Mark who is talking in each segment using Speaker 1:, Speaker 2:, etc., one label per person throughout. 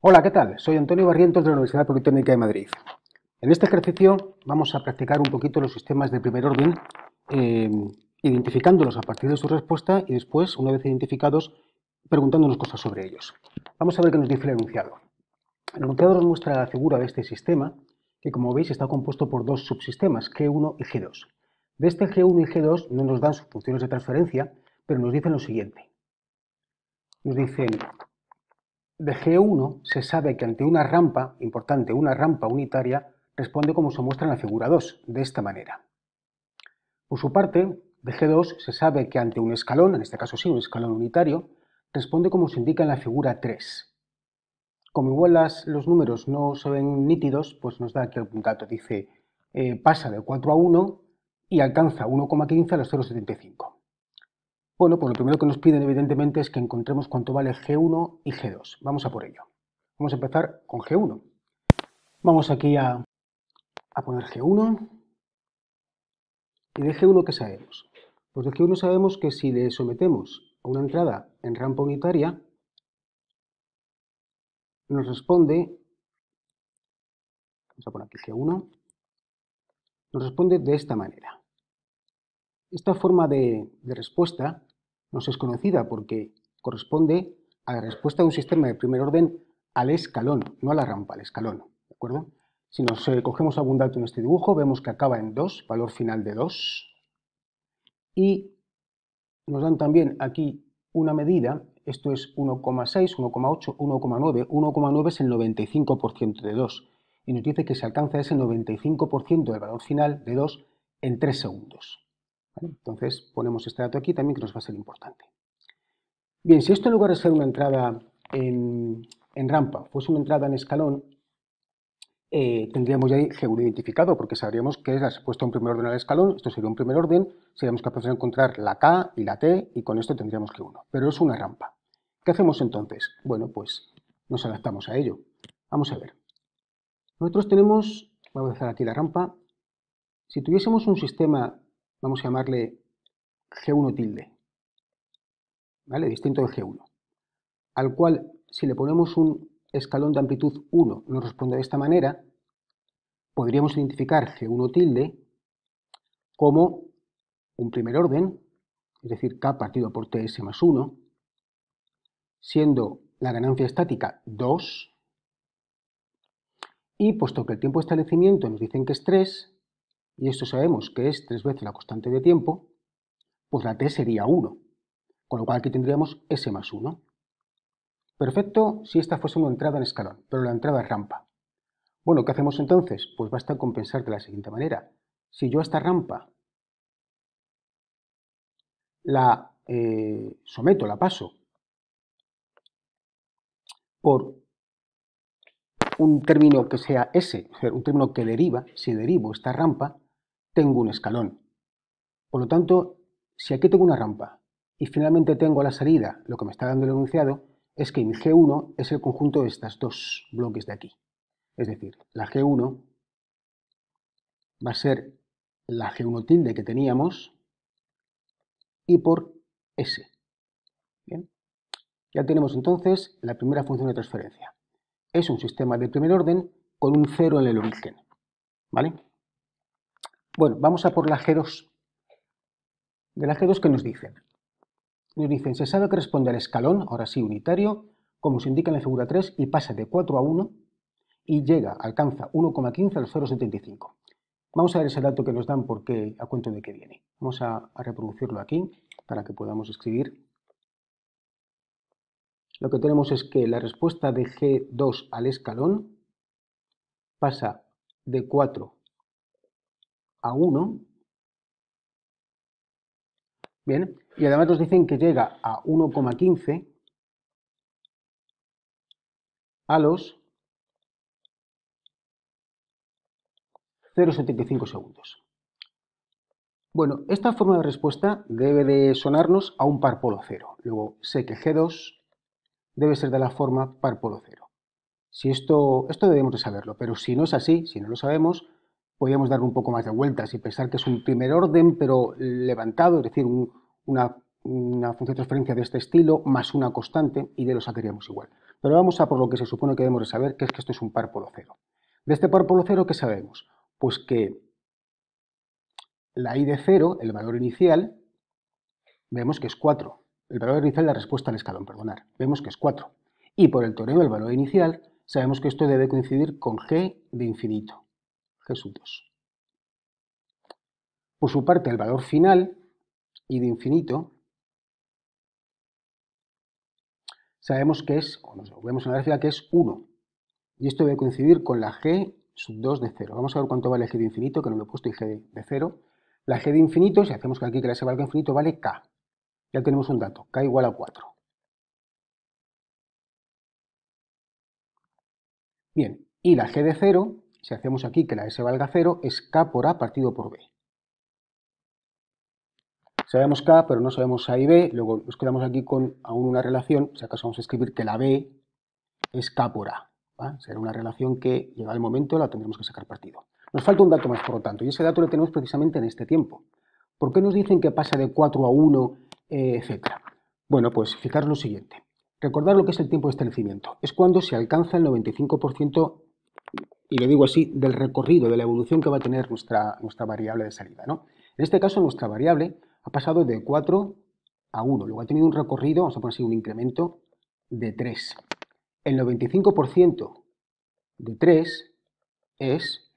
Speaker 1: Hola, ¿qué tal? Soy Antonio Barrientos de la Universidad Politécnica de Madrid. En este ejercicio vamos a practicar un poquito los sistemas de primer orden, eh, identificándolos a partir de su respuesta y después, una vez identificados, preguntándonos cosas sobre ellos. Vamos a ver qué nos dice el enunciado. El enunciado nos muestra la figura de este sistema, que como veis está compuesto por dos subsistemas, G1 y G2. De este G1 y G2 no nos dan sus funciones de transferencia, pero nos dicen lo siguiente. Nos dicen de G1 se sabe que ante una rampa, importante, una rampa unitaria, responde como se muestra en la figura 2, de esta manera. Por su parte, de G2 se sabe que ante un escalón, en este caso sí, un escalón unitario, responde como se indica en la figura 3. Como igual los números no se ven nítidos, pues nos da aquí algún dato. Dice, eh, pasa de 4 a 1 y alcanza 1,15 a los 0,75. Bueno, pues lo primero que nos piden evidentemente es que encontremos cuánto vale G1 y G2. Vamos a por ello. Vamos a empezar con G1. Vamos aquí a, a poner G1. ¿Y de G1 qué sabemos? Pues de G1 sabemos que si le sometemos a una entrada en rampa unitaria, nos responde, vamos a poner aquí G1, nos responde de esta manera. Esta forma de, de respuesta nos es conocida porque corresponde a la respuesta de un sistema de primer orden al escalón, no a la rampa, al escalón. ¿De acuerdo? Si nos eh, cogemos algún dato en este dibujo, vemos que acaba en 2, valor final de 2. Y nos dan también aquí una medida, esto es 1,6, 1,8, 1,9. 1,9 es el 95% de 2. Y nos dice que se alcanza ese 95% del valor final de 2 en 3 segundos. Entonces ponemos este dato aquí también que nos va a ser importante. Bien, si esto en lugar de ser una entrada en, rampa fuese una entrada en escalón, eh, tendríamos ya G1 identificado porque sabríamos que es la respuesta a primer orden al escalón, esto sería un primer orden, seríamos capaces de encontrar la K y la T y con esto tendríamos G1, pero es una rampa. ¿Qué hacemos entonces? Bueno, pues nos adaptamos a ello. Vamos a ver. Nosotros tenemos, voy a dejar aquí la rampa, si tuviésemos un sistema vamos a llamarle G1 tilde, ¿vale? Distinto de G1, al cual si le ponemos un escalón de amplitud 1 nos responde de esta manera, podríamos identificar G1 tilde como un primer orden, es decir, K partido por TS más 1, siendo la ganancia estática 2, y puesto que el tiempo de establecimiento nos dicen que es 3, y esto sabemos que es tres veces la constante de tiempo, pues la t sería 1, con lo cual aquí tendríamos s más 1. Perfecto si esta fuese una entrada en escalón, pero la entrada es rampa. Bueno, ¿qué hacemos entonces? Pues basta compensar de la siguiente manera. Si yo a esta rampa la eh, someto, la paso por un término que sea S, un término que deriva, si derivo esta rampa, tengo un escalón. Por lo tanto, si aquí tengo una rampa y finalmente tengo la salida lo que me está dando el enunciado, es que mi G1 es el conjunto de estos dos bloques de aquí. Es decir, la G1 va a ser la G1 tilde que teníamos y por S. Bien. Ya tenemos entonces la primera función de transferencia. Es un sistema de primer orden con un cero en el origen. ¿Vale? Bueno, vamos a por la G2. De la G2, ¿qué nos dicen? Nos dicen, se sabe que responde al escalón, ahora sí unitario, como se indica en la figura 3, y pasa de 4 a 1 y llega, alcanza 1,15 a los 0,75. Vamos a ver ese dato que nos dan porque a cuento de qué viene. Vamos a, a reproducirlo aquí para que podamos escribir. Lo que tenemos es que la respuesta de G2 al escalón pasa de 4 a 1. Bien, y además nos dicen que llega a 1,15 a los 0,75 segundos. Bueno, esta forma de respuesta debe de sonarnos a un par polo cero. Luego sé que G2 debe ser de la forma par polo cero. Si esto, esto debemos de saberlo, pero si no es así, si no lo sabemos, podríamos dar un poco más de vueltas y pensar que es un primer orden, pero levantado, es decir, un, una función de transferencia de este estilo más una constante y de lo sacaríamos igual. Pero vamos a por lo que se supone que debemos de saber, que es que esto es un par polo cero. De este par polo cero, ¿qué sabemos? Pues que la i de 0, el valor inicial, vemos que es 4. El valor inicial de la respuesta al escalón, perdonar. Vemos que es 4. Y por el teorema del valor inicial, sabemos que esto debe coincidir con g de infinito, 2. Por su parte, el valor final, i de infinito, sabemos que es, o nos vemos en la gráfica que es 1. Y esto debe coincidir con la g sub 2 de 0. Vamos a ver cuánto vale g de infinito, que no lo he puesto, y g de 0. La g de infinito, si hacemos que aquí que la s valga infinito, vale k. Ya tenemos un dato, k igual a 4. Bien, y la g de 0, si hacemos aquí que la s valga 0, es k por a partido por b. Sabemos K, pero no sabemos A y B, luego nos quedamos aquí con aún una relación, si acaso vamos a escribir que la B es K por A. Será una relación que, llega el momento, la tendremos que sacar partido. Nos falta un dato más, por lo tanto, y ese dato lo tenemos precisamente en este tiempo. ¿Por qué nos dicen que pasa de 4 a 1, eh, etcétera? Bueno, pues fijaros lo siguiente. Recordar lo que es el tiempo de establecimiento. Es cuando se alcanza el 95%, y lo digo así, del recorrido, de la evolución que va a tener nuestra, nuestra variable de salida. ¿no? En este caso, nuestra variable ha pasado de 4 a 1. Luego ha tenido un recorrido, vamos a poner así, un incremento de 3. El 95% de 3 es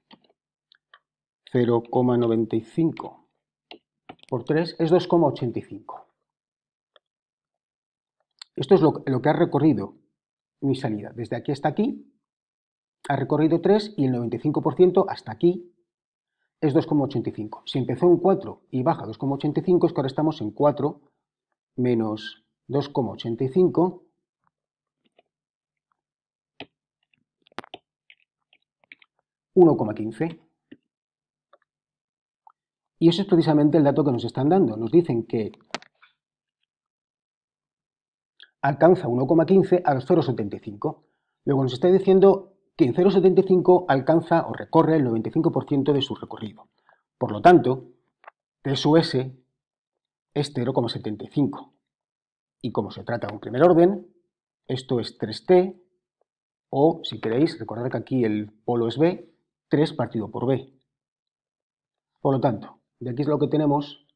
Speaker 1: 0,95 por 3 es 2,85. Esto es lo, lo, que ha recorrido mi salida. Desde aquí hasta aquí ha recorrido 3 y el 95% hasta aquí es 2,85. Si empezó en 4 y baja 2,85, es que ahora estamos en 4 menos 2,85 1,15. Y eso es precisamente el dato que nos están dando. Nos dicen que alcanza 1,15 a 0,75. Luego nos está diciendo que en 0,75 alcanza o recorre el 95% de su recorrido. Por lo tanto, T su S es 0,75. Y como se trata de un primer orden, esto es 3T, o si queréis, recordad que aquí el polo es B, 3 partido por B. Por lo tanto, de aquí es lo que tenemos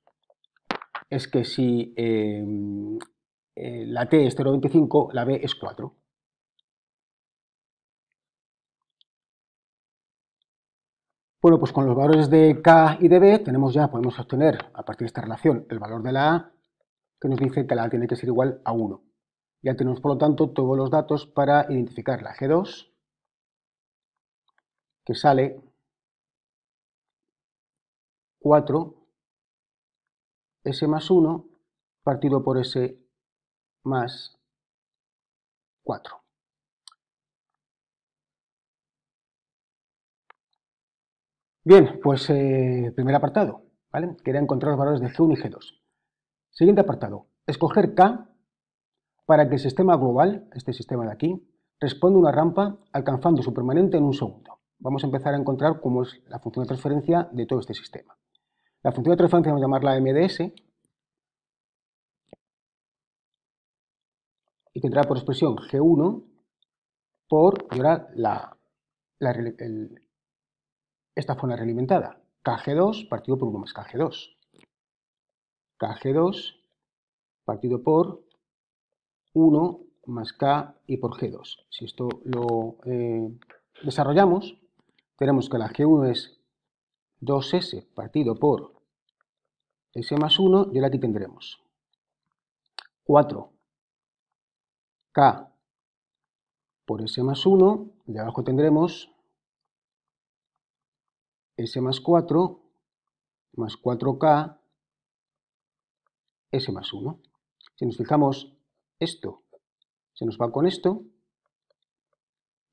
Speaker 1: es que si eh, eh, la T es 0,25, la B es 4. Bueno, pues con los valores de K y de B tenemos ya, podemos obtener a partir de esta relación el valor de la A, que nos dice que la A tiene que ser igual a 1. Ya tenemos, por lo tanto, todos los datos para identificar la G2, que sale 4 S más 1 partido por S más 4. Bien, pues eh, primer apartado, ¿vale? Quería encontrar los valores de G1 y G2. Siguiente apartado, escoger K para que el sistema global, este sistema de aquí, responda una rampa alcanzando su permanente en un segundo. Vamos a empezar a encontrar cómo es la función de transferencia de todo este sistema. La función de transferencia vamos a llamarla MDS y tendrá por expresión G1 por, la, esta forma realimentada. KG2 partido por 1 más KG2. KG2 partido por 1 más K y por G2. Si esto lo eh, desarrollamos, tenemos que la G1 es 2S partido por S más 1 y ahora aquí tendremos 4K por S más 1 y abajo tendremos S más 4 más 4K S más 1. Si nos fijamos, esto se nos va con esto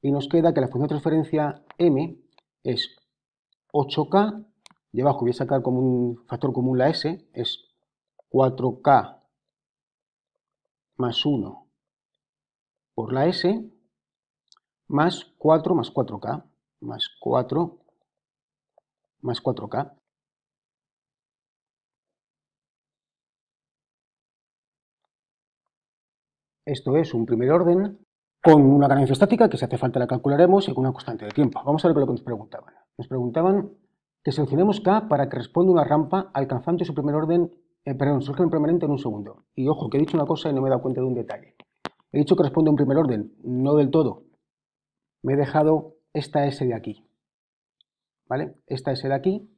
Speaker 1: y nos queda que la función de transferencia M es 8K y abajo voy a sacar como un factor común la S, es 4K más 1 por la S más 4 más 4K más 4 más 4K. Esto es un primer orden con una ganancia estática que si hace falta la calcularemos y con una constante de tiempo. Vamos a ver lo que nos preguntaban. Nos preguntaban que seleccionemos K para que responda una rampa alcanzando su primer orden, eh, perdón, su orden permanente en un segundo. Y ojo, que he dicho una cosa y no me he dado cuenta de un detalle. He dicho que responde a un primer orden, no del todo. Me he dejado esta S de aquí. ¿Vale? Esta S de aquí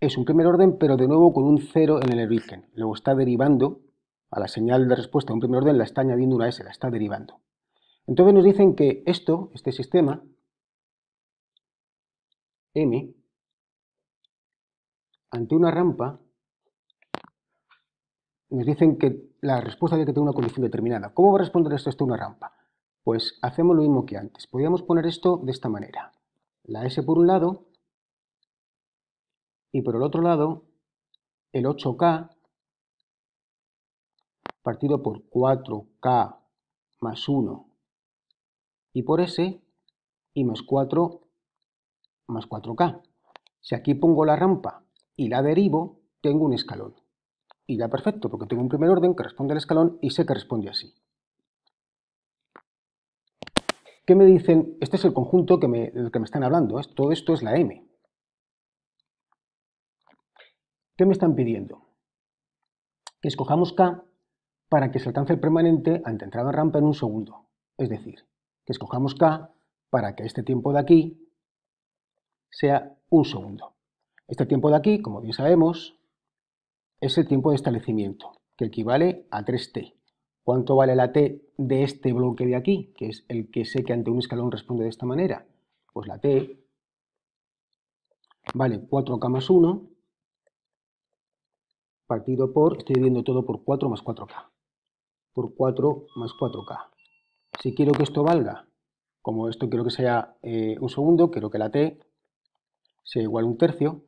Speaker 1: es un primer orden, pero de nuevo con un 0 en el origen. Luego está derivando, a la señal de respuesta de un primer orden la está añadiendo una S, la está derivando. Entonces nos dicen que esto, este sistema, M, ante una rampa, nos dicen que la respuesta tiene que tener una condición determinada. ¿Cómo va a responder esto a una rampa? Pues hacemos lo mismo que antes. Podríamos poner esto de esta manera. La S por un lado y por el otro lado el 8K partido por 4K más 1 y por S y más 4 más 4K. Si aquí pongo la rampa y la derivo, tengo un escalón. Y ya perfecto, porque tengo un primer orden que responde al escalón y sé que responde así. ¿Qué me dicen? Este es el conjunto que me, del que me están hablando. Todo esto es la M. ¿Qué me están pidiendo? Que escojamos K para que se alcance el permanente ante entrada en rampa en un segundo. Es decir, que escojamos K para que este tiempo de aquí sea un segundo. Este tiempo de aquí, como bien sabemos, es el tiempo de establecimiento, que equivale a 3t. ¿Cuánto vale la t de este bloque de aquí, que es el que sé que ante un escalón responde de esta manera? Pues la t vale 4k más 1 partido por, estoy dividiendo todo por 4 más 4k, por 4 más 4k. Si quiero que esto valga, como esto quiero que sea eh, un segundo, quiero que la t sea igual a un tercio,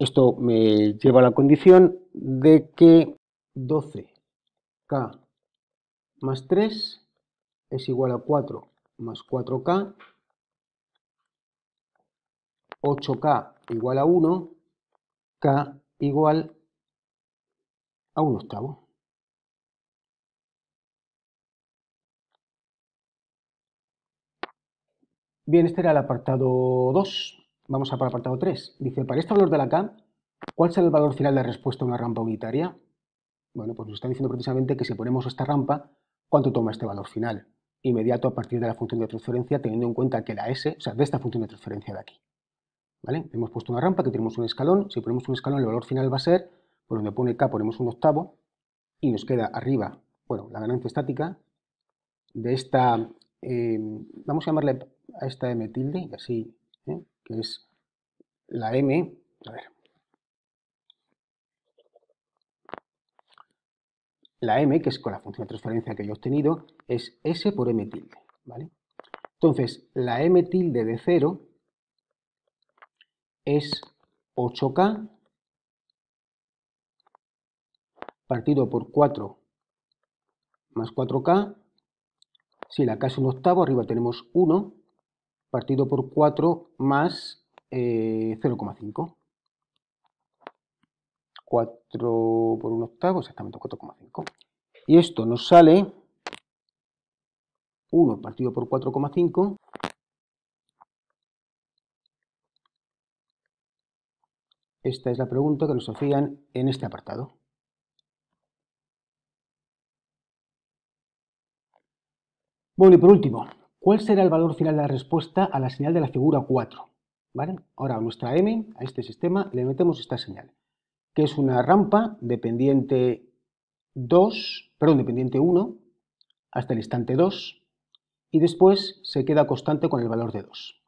Speaker 1: Esto me lleva a la condición de que 12k más 3 es igual a 4 más 4k, 8k igual a 1, k igual a 1 octavo. Bien, este era el apartado 2. Vamos a el apartado 3. Dice, para este valor de la K, ¿cuál será el valor final de respuesta a una rampa unitaria? Bueno, pues nos está diciendo precisamente que si ponemos esta rampa, ¿cuánto toma este valor final? Inmediato a partir de la función de transferencia, teniendo en cuenta que la S, o sea, de esta función de transferencia de aquí. ¿Vale? Hemos puesto una rampa que tenemos un escalón. Si ponemos un escalón, el valor final va a ser, por donde pone K ponemos un octavo, y nos queda arriba, bueno, la ganancia estática de esta, eh, vamos a llamarle a esta M tilde, y así ¿eh? Que es la m, a ver, la m, que es con la función de transferencia que yo he obtenido, es s por m tilde, ¿vale? Entonces, la m tilde de 0 es 8k partido por 4 más 4k. Si la k es un octavo, arriba tenemos 1 partido por 4 más 0,5. Eh, 4 por un octavo, exactamente 4,5. Y esto nos sale 1 partido por 4,5 Esta es la pregunta que nos hacían en este apartado. Bueno, y por último, ¿Cuál será el valor final de la respuesta a la señal de la figura 4? ¿Vale? Ahora a nuestra m, a este sistema, le metemos esta señal, que es una rampa dependiente 2, perdón, dependiente 1 hasta el instante 2 y después se queda constante con el valor de 2.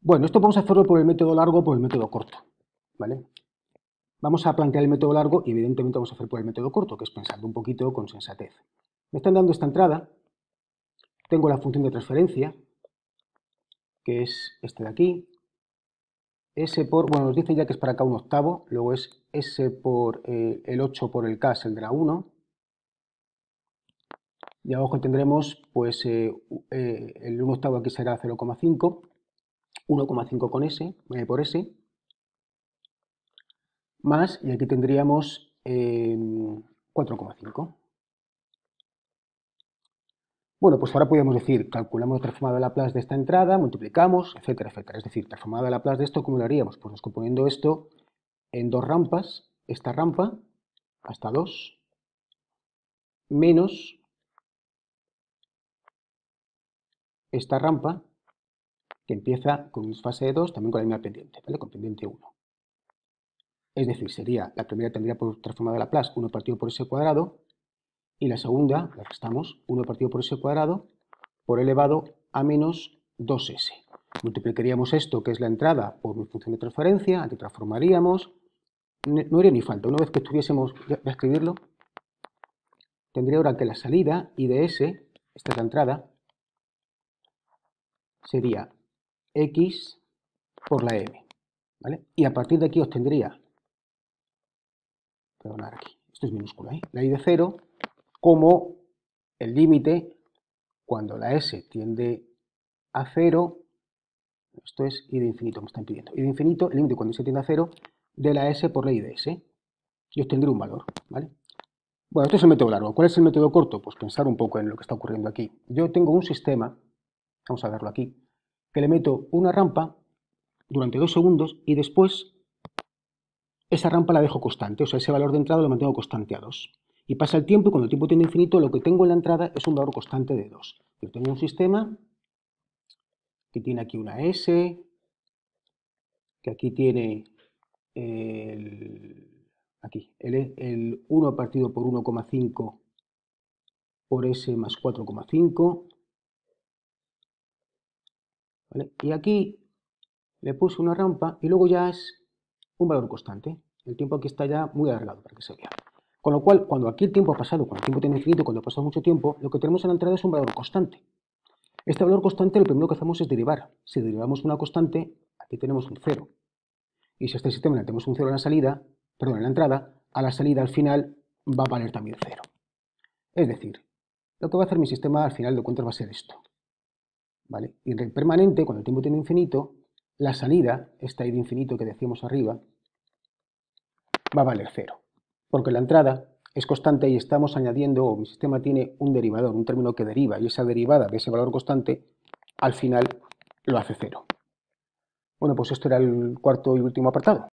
Speaker 1: Bueno, esto vamos a hacerlo por el método largo o por el método corto. ¿vale? Vamos a plantear el método largo y evidentemente vamos a hacer por el método corto, que es pensando un poquito con sensatez. Me están dando esta entrada, tengo la función de transferencia, que es este de aquí. S por, bueno, nos dice ya que es para acá un octavo, luego es S por eh, el 8 por el K saldrá 1. Y abajo tendremos, pues, eh, eh, el 1 octavo aquí será 0,5, 1,5 con S, por S. más, y aquí tendríamos 4,5. Bueno, pues ahora podríamos decir, calculamos el transformado de Laplace de esta entrada, multiplicamos, etcétera, etcétera. Es decir, transformado de Laplace de esto, ¿cómo lo haríamos? Pues descomponiendo esto en dos rampas, esta rampa hasta 2, menos esta rampa que empieza con un fase de 2, también con la misma pendiente, ¿vale? Con pendiente 1. Es decir, sería, la primera tendría por transformado de Laplace 1 partido por s cuadrado, y la segunda la restamos 1 partido por s cuadrado por elevado a menos 2s. Multiplicaríamos esto, que es la entrada, por mi función de transferencia, aquí transformaríamos, no haría ni falta, una vez que tuviésemos, voy a escribirlo, tendría ahora que la salida I de S, esta es la entrada, sería X por la M, ¿vale? Y a partir de aquí obtendría, perdonad aquí, esto es minúscula, ¿eh? la I de 0 como el límite cuando la s tiende a 0, esto es i de infinito, me están pidiendo, i de infinito, el límite cuando s tiende a 0 de la s por i de s, y obtendré un valor, ¿vale? Bueno, esto es el método largo. ¿Cuál es el método corto? Pues pensar un poco en lo que está ocurriendo aquí. Yo tengo un sistema, vamos a verlo aquí, que le meto una rampa durante dos segundos y después esa rampa la dejo constante, o sea, ese valor de entrada lo mantengo constante a 2. Y pasa el tiempo y cuando el tiempo tiende a infinito, lo que tengo en la entrada es un valor constante de 2. Yo tengo un sistema que tiene aquí una S, que aquí tiene el, aquí, el, 1 partido por 1,5 por S más 4,5. Y aquí le puse una rampa y luego ya es un valor constante. El tiempo aquí está ya muy alargado para que se vea. Con lo cual, cuando aquí el tiempo ha pasado, cuando el tiempo tiene infinito, cuando ha pasado mucho tiempo, lo que tenemos en la entrada es un valor constante. Este valor constante lo primero que hacemos es derivar. Si derivamos una constante, aquí tenemos un cero. Y si a este sistema le tenemos un cero en la salida, perdón, en la entrada, a la salida al final va a valer también cero. Es decir, lo que va a hacer mi sistema al final de cuentas va a ser esto. ¿Vale? Y en permanente, cuando el tiempo tiene infinito, la salida, esta i de infinito que decíamos arriba, va a valer cero porque la entrada es constante y estamos añadiendo, o mi sistema tiene un derivador, un término que deriva, y esa derivada de ese valor constante, al final lo hace cero. Bueno, pues esto era el cuarto y último apartado.